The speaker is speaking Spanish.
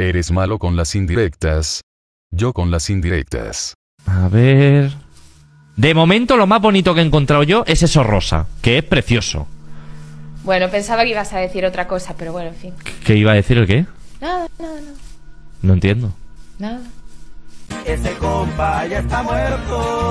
Eres malo con las indirectas. Yo con las indirectas. A ver... De momento lo más bonito que he encontrado yo es eso rosa, que es precioso. Bueno, pensaba que ibas a decir otra cosa, pero bueno, en fin. ¿Qué iba a decir el qué? Nada, nada, nada. No entiendo. Nada. Ese compa ya está muerto.